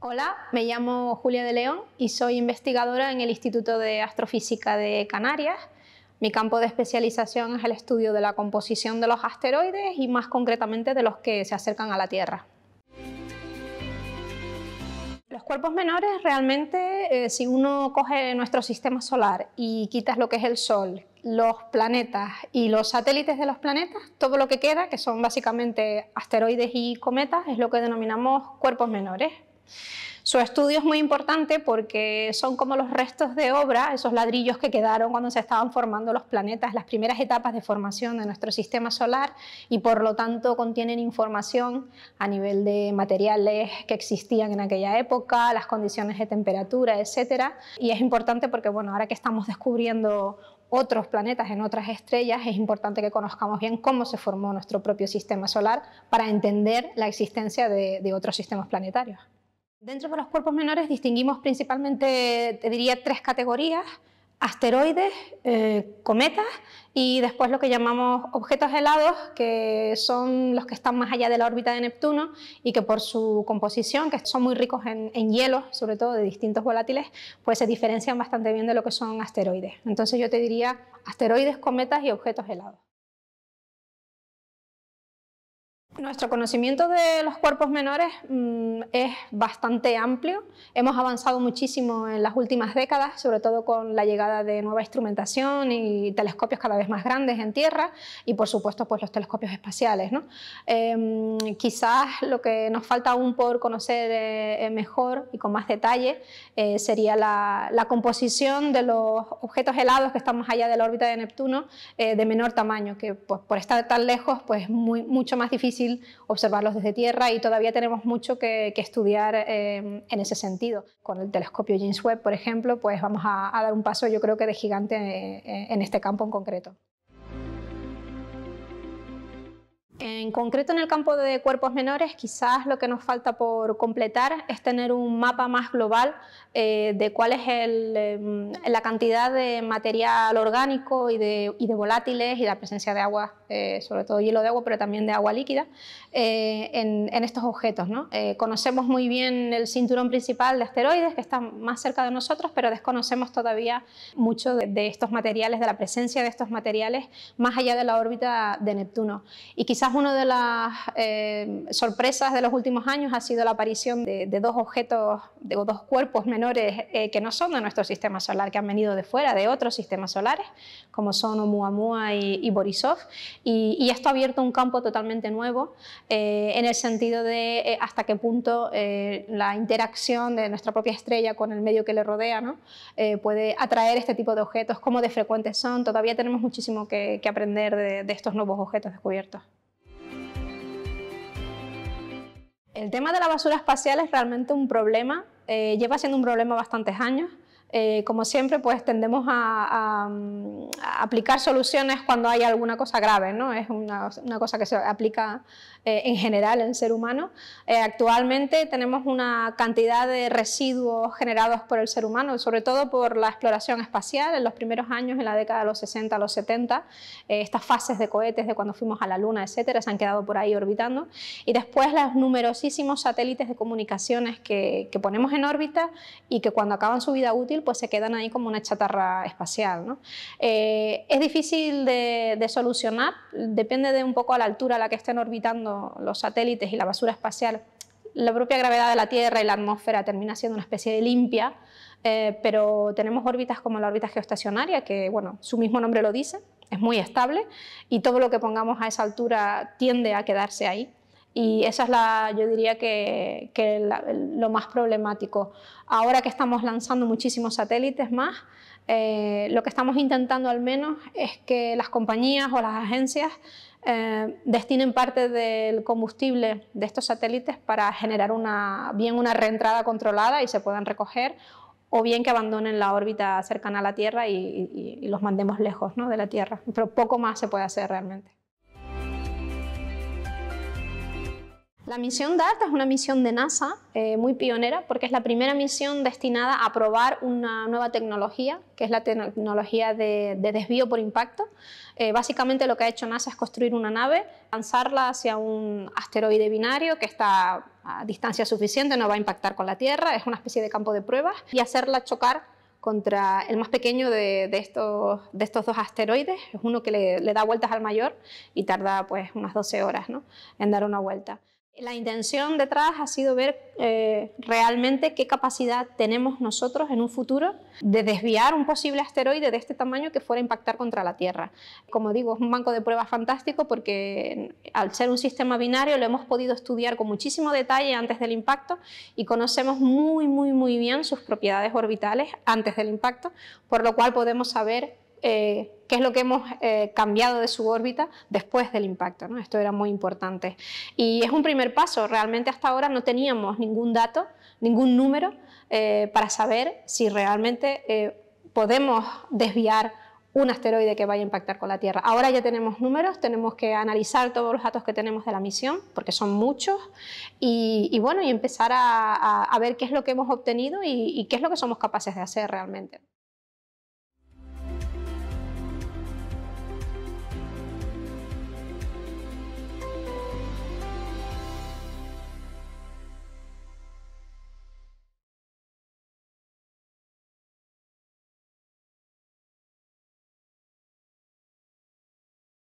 Hola, me llamo Julia de León y soy investigadora en el Instituto de Astrofísica de Canarias. Mi campo de especialización es el estudio de la composición de los asteroides y más concretamente de los que se acercan a la Tierra. Los cuerpos menores realmente, eh, si uno coge nuestro sistema solar y quitas lo que es el Sol, los planetas y los satélites de los planetas, todo lo que queda, que son básicamente asteroides y cometas, es lo que denominamos cuerpos menores. Su estudio es muy importante porque son como los restos de obra, esos ladrillos que quedaron cuando se estaban formando los planetas, las primeras etapas de formación de nuestro sistema solar y por lo tanto contienen información a nivel de materiales que existían en aquella época, las condiciones de temperatura, etc. Y es importante porque bueno, ahora que estamos descubriendo otros planetas en otras estrellas, es importante que conozcamos bien cómo se formó nuestro propio sistema solar para entender la existencia de, de otros sistemas planetarios. Dentro de los cuerpos menores distinguimos principalmente, te diría, tres categorías, asteroides, eh, cometas y después lo que llamamos objetos helados, que son los que están más allá de la órbita de Neptuno y que por su composición, que son muy ricos en, en hielo, sobre todo de distintos volátiles, pues se diferencian bastante bien de lo que son asteroides. Entonces yo te diría asteroides, cometas y objetos helados. Nuestro conocimiento de los cuerpos menores mm, es bastante amplio. Hemos avanzado muchísimo en las últimas décadas, sobre todo con la llegada de nueva instrumentación y telescopios cada vez más grandes en Tierra y, por supuesto, pues, los telescopios espaciales. Em, quizás lo que nos falta aún por conocer eh, eh, mejor y con más detalle eh, sería la, composición de los objetos helados que están más allá de la órbita de Neptuno de menor tamaño, que pues, por estar tan lejos pues, mucho más difícil observarlos desde Tierra y todavía tenemos mucho que, estudiar eh, en ese sentido. Con el telescopio James Webb, por ejemplo, pues vamos a, dar un paso yo creo que de gigante eh, en este campo en concreto. En concreto en el campo de cuerpos menores, quizás lo que nos falta por completar es tener un mapa más global eh, de cuál es em, la cantidad de material orgánico y de, volátiles y la presencia de agua, eh, sobre todo hielo de agua, pero también de agua líquida, eh, en, estos objetos. conocemos muy bien el cinturón principal de asteroides, que está más cerca de nosotros, pero desconocemos todavía mucho de, de estos materiales, de la presencia de estos materiales más allá de la órbita de Neptuno. Y quizás una de las eh, sorpresas de los últimos años ha sido la aparición de, dos objetos, de dos cuerpos menores eh, que no son de nuestro sistema solar, que han venido de fuera, de otros sistemas solares, como son Oumuamua y, Borisov. Y, esto ha abierto un campo totalmente nuevo eh, en el sentido de hasta qué punto la interacción de nuestra propia estrella con el medio que le rodea ¿no? puede atraer este tipo de objetos, cómo de frecuentes son. Todavía tenemos muchísimo que, aprender de estos nuevos objetos descubiertos. El tema de la basura espacial es realmente un problema, eh, lleva siendo un problema bastantes años. Eh, como siempre, pues tendemos a, aplicar soluciones cuando hay alguna cosa grave, ¿no? Es una, cosa que se aplica eh, en general en ser humano. Eh, actualmente tenemos una cantidad de residuos generados por el ser humano, sobre todo por la exploración espacial. En los primeros años, en la década de los 60 a los 70, estas fases de cohetes de cuando fuimos a la Luna, etcétera, se han quedado por ahí orbitando. Y después los numerosísimos satélites de comunicaciones que, que ponemos en órbita y que cuando acaban su vida útil pues se quedan ahí como una chatarra espacial. Eh, es difícil de, solucionar, depende de un poco a la altura a la que estén orbitando los satélites y la basura espacial. La propia gravedad de la Tierra y la atmósfera termina siendo una especie de limpia, eh, pero tenemos órbitas como la órbita geoestacionaria, que bueno, su mismo nombre lo dice, es muy estable y todo lo que pongamos a esa altura tiende a quedarse ahí. Y esa es la, yo diría que, lo más problemático. Ahora que estamos lanzando muchísimos satélites más, eh, lo que estamos intentando al menos es que las compañías o las agencias eh, destinen parte del combustible de estos satélites para generar una, bien una reentrada controlada y se puedan recoger o bien que abandonen la órbita cercana a la Tierra y, los mandemos lejos ¿no? de la Tierra. Pero poco más se puede hacer realmente. La misión DART es una misión de NASA eh, muy pionera porque es la primera misión destinada a probar una nueva tecnología, que es la tecnología de, desvío por impacto. Eh, básicamente lo que ha hecho NASA es construir una nave, lanzarla hacia un asteroide binario que está a distancia suficiente, no va a impactar con la Tierra, es una especie de campo de pruebas, y hacerla chocar contra el más pequeño de, estos, dos asteroides, es uno que le, le, da vueltas al mayor y tarda pues unas 12 horas ¿no? en dar una vuelta. La intención detrás ha sido ver eh, realmente qué capacidad tenemos nosotros en un futuro de desviar un posible asteroide de este tamaño que fuera a impactar contra la Tierra. Como digo, es un banco de pruebas fantástico porque al ser un sistema binario lo hemos podido estudiar con muchísimo detalle antes del impacto y conocemos muy, muy, muy bien sus propiedades orbitales antes del impacto, por lo cual podemos saber eh, qué es lo que hemos eh, cambiado de su órbita después del impacto. ¿no? Esto era muy importante. Y es un primer paso. Realmente hasta ahora no teníamos ningún dato, ningún número eh, para saber si realmente podemos desviar un asteroide que vaya a impactar con la Tierra. Ahora ya tenemos números, tenemos que analizar todos los datos que tenemos de la misión, porque son muchos, y, bueno, y empezar a, ver qué es lo que hemos obtenido y qué es lo que somos capaces de hacer realmente.